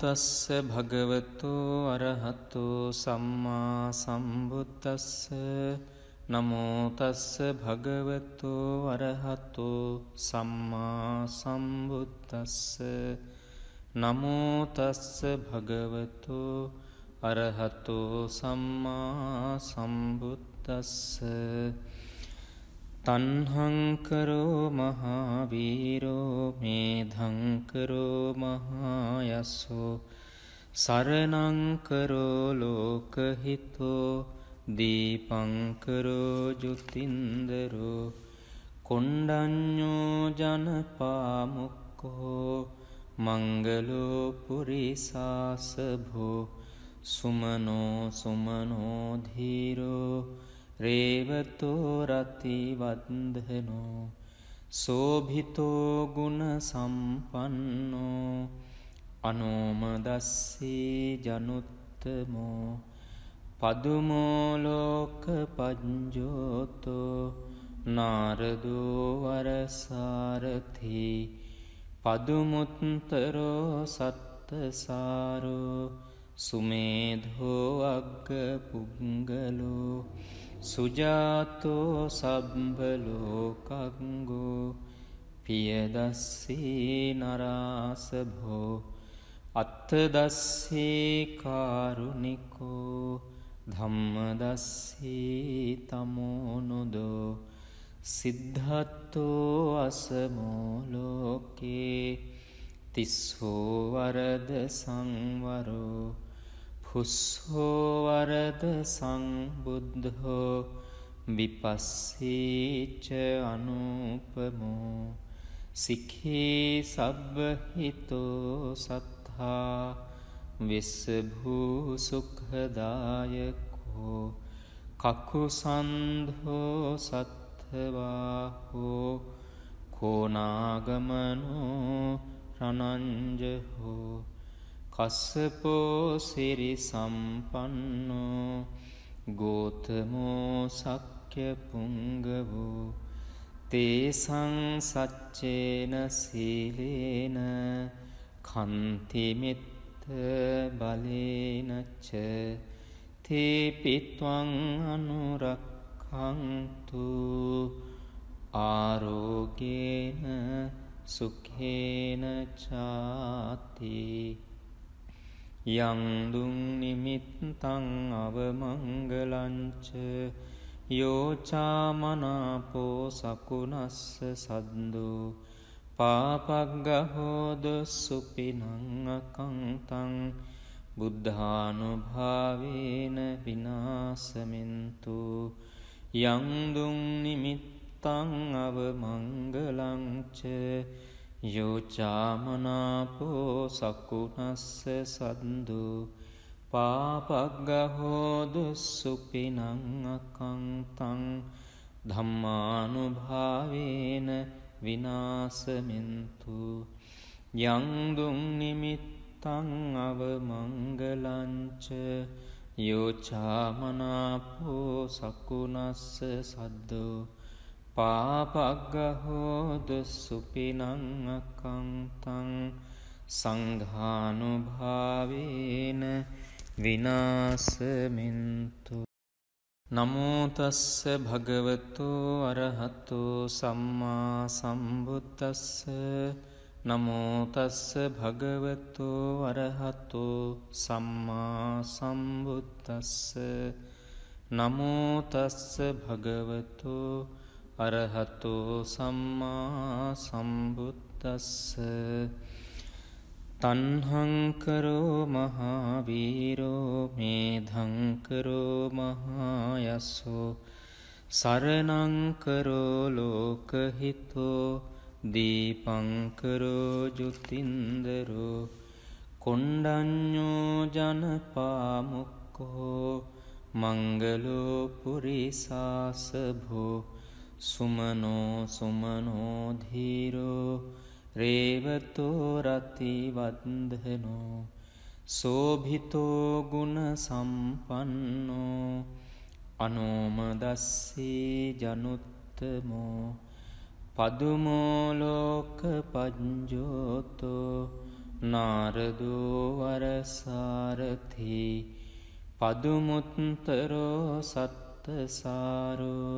නමෝතස්ස භගවතු අරහතු සම්මා සම්බුත්තස්ස නමෝතස්ස භගවතු අරහතු සම්මා සම්බුත්තස්ස නමෝතස්ස භගවතු අරහතු සම්මා සම්බුත්තස්ස තන්හංකරෝ මහාවීරෝ මේධංකරෝ මහායස්සෝ සරනංකරෝ ලෝකහිතෝ දීපංකරෝ ජුතින්දරෝ කොණ්ඩඥෝ ජනපාමුක්කෝ මංගලෝ පුරිසාසභෝ සුමනෝ සුමනෝධීරෝ රේවතෝ රතිවන්දනෝ සෝභිතෝ ගුණ සම්පන්නෝ අනෝමදස්සී ජනුත්තමෝ පදුමෝලෝක පජ්ජෝතෝ නාරදෝවරසාරති පදුමුත්තරෝ සත්තසාරෝ සුමේධෝ අග්ග පුංගලෝ සුජාතෝ සබ්බලෝකංගෝ පියදස්සී නරාසභෝ අත්තදස්සේ කාරුණිකෝ ධම්මදස්සී තමෝනුදෝ සිද්ධත්තෝ අසමෝලෝකේ තිස්සෝවරද සංවරෝ පුස්සෝවරද සංබුද්ධෝ විපස්සීච අනුපමෝ. සික්හේ සබ්බහිතෝ සත්හා විස්සභූ සුක්හදායකෝ කකුසන්ධෝ සත්හවාහෝ කෝනාගමනෝ රනංජහෝ කස්සපෝ සිරි සම්පන්නෝ ගෝතමෝ සක්්‍ය පුංගවෝ තේසං සච්චේන සීලේන කන්තිමිත්ත බලේනච්ච තේපිත්වං අනුරක්කංතු ආරෝගේන සුකේන චාතිී යංදුන් නිමිත්තං අවමංගලංච යෝචාමනාපෝ සකුනස්ස සද්දු පාපක්ගහෝද සුපිනංꯑකංතං බුද්ධානුභාවේන විනාසමින්තු යංදුන් නිමිත්තං අවමංගලංච යෝචාමනාපෝ සකුනස්ස සද්දු පාපක්ගහෝදුස්සුපිනංꯑකංතං ධම්මානුභාවේන විනාසමින්තු යංදුන් නිමිත්තං අවමංගලංච යෝචාමනාපෝ සකුනස්ස සද්දෝ පාපක්ගහෝද සුපිනංꯑකංතං සංඝානුභාවේන විනාසමින්තු නමෝතස්ස භගවතු අරහතු සම්මා සම්බුත්තස්ස නමෝතස්ස භගවතු අරහතු සම්මා සම්බුත්තස්ස නමෝතස්ස භගවතු අරහතු සම්මා සම්බුත්තස්ස තන්හංකරෝ මහාවීරෝ මේධංකරෝ මහායස්සෝ. සරනංකරෝ ලෝකහිතෝ දීපංකරෝ ජුතින්දරෝ. කොණ්ඩඥෝ ජනපාමුක්කෝ මංගලෝ පුරිසාසභෝ. සුමනෝ සුමනෝධීරෝ රේවතෝ රතිවන්දනෝ සෝභිතෝ ගුණ සම්පන්නෝ අනෝමදස්සී ජනුත්තමෝ පදුමෝලෝක පජ්ජෝතෝ නාරදෝවරසාරති පදුමුත්තරෝ සත්තසාරෝ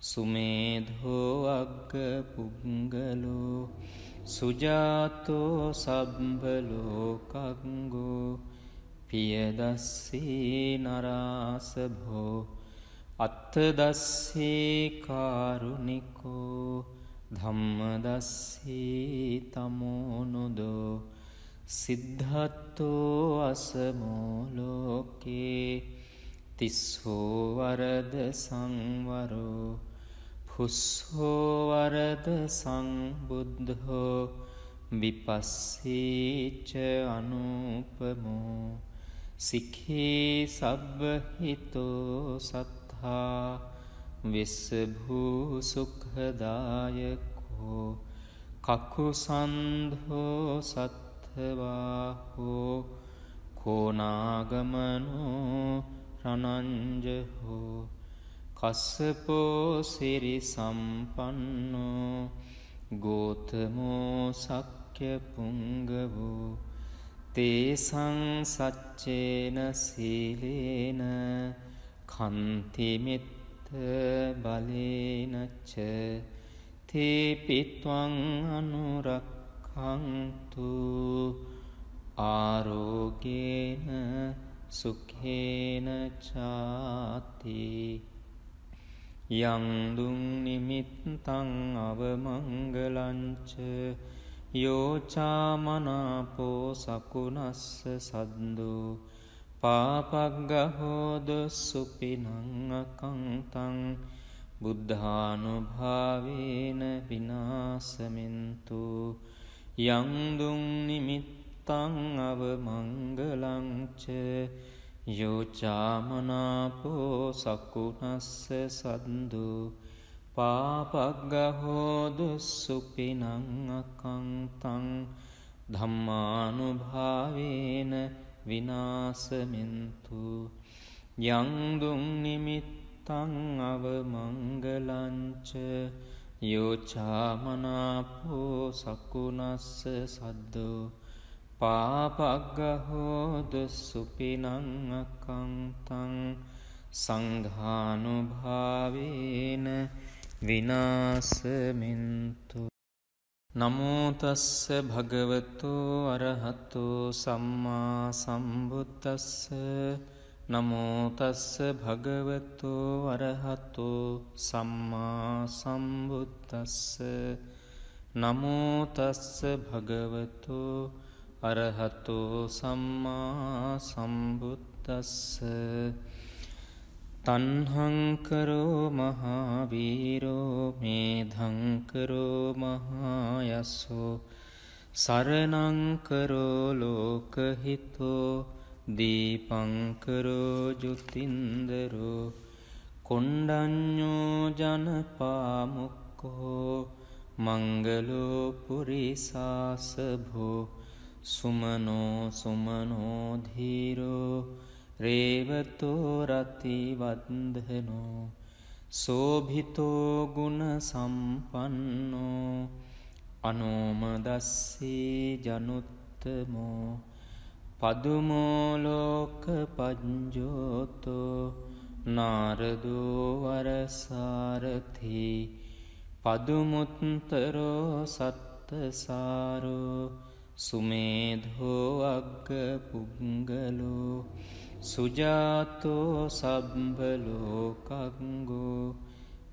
සුමේධෝ අග්ග පුංගලෝ සුජාතෝ සබ්බලෝකංගෝ පියදස්සී නරාසභෝ අත්තදස්සේ කාරුණිකෝ ධම්මදස්සී තමෝනුදෝ සිද්ධත්තෝ අසමෝලෝකේ තිස්සෝවරද සංවරෝ පුස්සෝවරද සංබුද්ධෝ විපස්සීච අනුපමෝ සික්හේ සබ්බහිතෝ සත්හා විස්සභූ සුක්හදායකෝ කකුසන්ධෝ සත්හවාහෝ කෝනාගමනෝ රනංජහෝ කස්සපෝ සිරි සම්පන්නෝ ගෝතමෝ සක්්‍ය පුංගවෝ තේසං සච්චේන සීලේන කන්තිමිත් බලේනච්ච තේපිත්වං අනුරක්කංතු ආරෝගේන සුකේන චාති යංදුම් නිමිත්තං අවමංගලංච යෝචාමනාපෝ සකුනස්ස සද්දූ පාපක්ගහෝද සුපිනං අකංතං බුද්ධානුභාවේන විනාසමින්තු යංදුම් නිමිත්තං අවමංගලංච යෝචාමනාපෝ සකුනස්ස සද්දු පාපක්ගහෝදු සුපිනං අකංතං ධම්මානුභාවේන විනාසමින්තු යංදුම් නිමිත්තං අවමංගලංච යෝචාමනාපෝ සකුනස්ස සද්දෝ පාපග්ගහෝද සුපිනං අකංතං සංඝානුභාවේන විනාසමින්තු නමෝතස්ස භගවතු අරහතු සම්මා සම්බුද්දස්ස නමෝතස්ස භගවතු අරහතු සම්මා සම්බුද්දස්ස නමෝතස්ස භගවතු අරහතු සම්මා සම්බුද්දස්ස. තන්හංකරෝ මහාවීරෝ මේ ධංකරෝ මහායස්සෝ. සරනංකරෝ ලෝකහිතෝ දීපංකරෝ ජුතින්දරෝ. කොණ්ඩඥෝ ජනපාමුක්කෝ මංගලෝ පුරිසාසභෝ. සුමනෝ සුමනෝධීරෝ රේවතෝ රතිවන්දනෝ සෝභිතෝ ගුණ සම්පන්නෝ අනෝමදස්සේ ජනුත්තමෝ පදුමෝලෝක පජ්ජෝතෝ නාරදෝවරසාරති පදුමුත්තරෝ සත්තසාරෝ සුමේධෝ අග්ග පුංගලෝ සුජාතෝ සබ්බලෝකංගෝ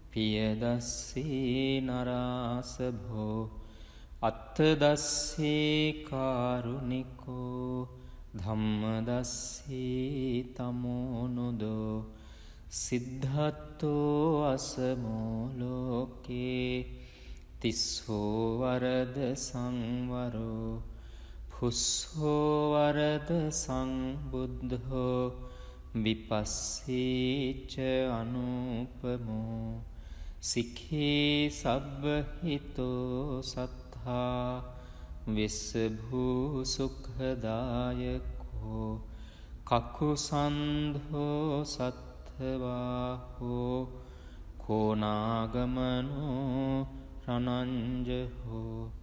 පියදස්සේ නරාසභෝ අත්තදස්සේ කාරුණිකෝ ධම්මදස්සේ තමෝනුදෝ සිද්ධත්තෝ අසමෝලෝකේ තිස්සෝවරද සංවරෝ පුස්සෝවරද සංබුද්ධෝ විපස්සීච අනුපමෝ. සික්හේ සබ්බහිතෝ සත්හා විස්සභූ සුක්හදායකෝ කකුසන්ධෝ සත්හවාහෝ කෝනාගමනෝ රනංජහෝ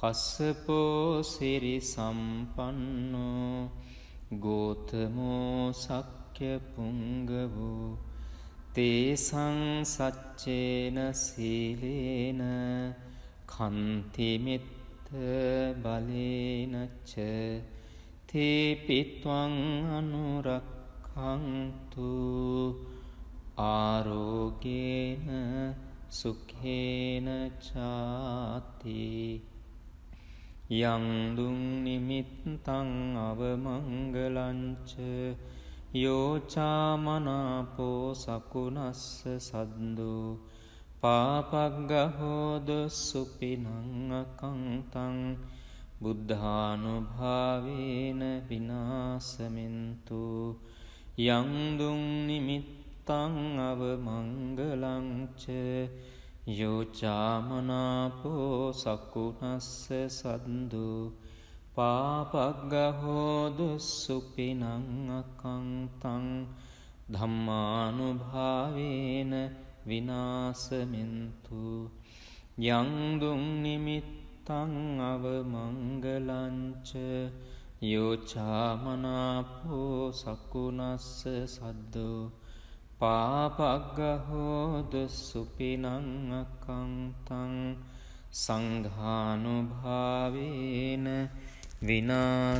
කස්සපෝ සිරි සම්පන්නෝ ගෝතමෝ සක්්‍ය පුංග වූ තේසං සච්චේන සීලේන කන්තිමිත්ත බලේනච්ච තේපිත්වං අනුරක්කන්තු ආරෝගේන සුකේන චාති යංදුම් නිමිත්තං අවමංගලංච යෝචාමනාපෝ සකුනස්ස සද්දු පාපක්ගහෝද සුපිනංꯑකංතං බුද්ධානුභාවේන විනාසමින්තු යංදුම් නිමිත්තං අවමංගලංච යෝචාමනාපෝ සකුනස්ස සද්දු පාපක්ගහෝදුස්සුපිනංꯑකංතං ධම්මානුභාවේන විනාසමින්තු යංදුම් නිමිත්තං අවමංගලංච යෝචාමනාපෝ සකුනස්ස සද්දෝ පාපක්ගහෝදුස්සුපිනංꯑකංතං සංඝානුභාවේන විනාසමින්තු